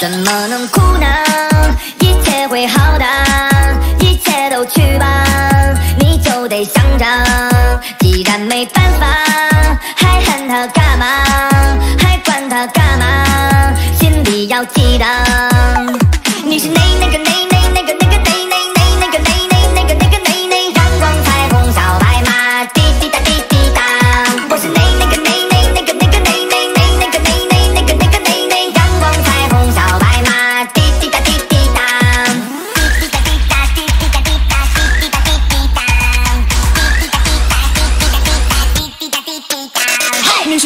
怎么能哭呢？一切会好的，一切都去吧。你就得想着，既然没办法，还恨他干嘛？阳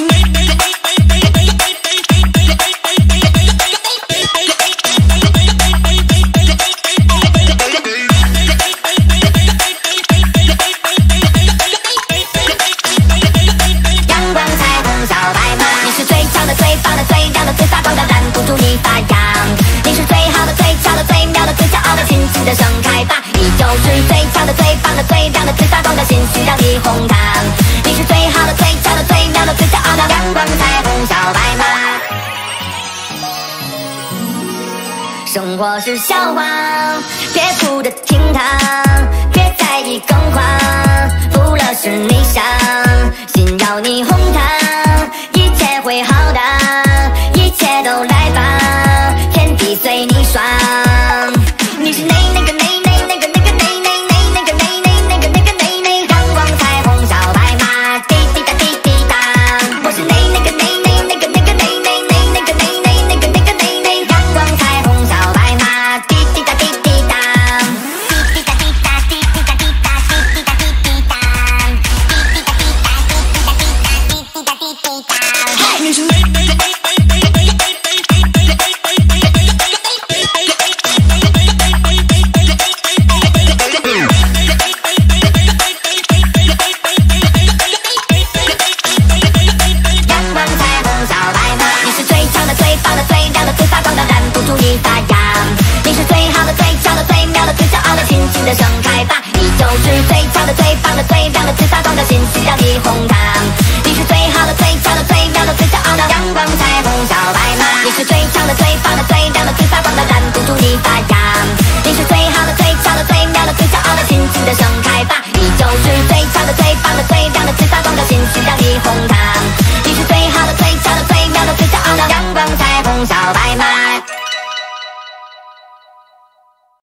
光、彩虹、小白马，你是最强的、最棒的、最亮的、最发光的，挡不住你发芽。你是最好的、最俏的、最妙的、最骄傲的，尽情的盛开吧！你就是最强的、最。生活是笑话，别哭着听它，别在意更换，不了是你想，心要你红。是最强的、最棒的、最亮的、最发光的金丝叫你哄糖。你是最好的、最俏的、最妙的、最骄傲的阳光彩虹小白马。你是最强的、最棒的、最亮的、最发光的，拦不住你发芽。你是最好的、最俏的、最妙的、最骄傲的，尽情的盛开吧。你就是最强的、最棒的、最亮的、最发光的金丝叫你哄糖。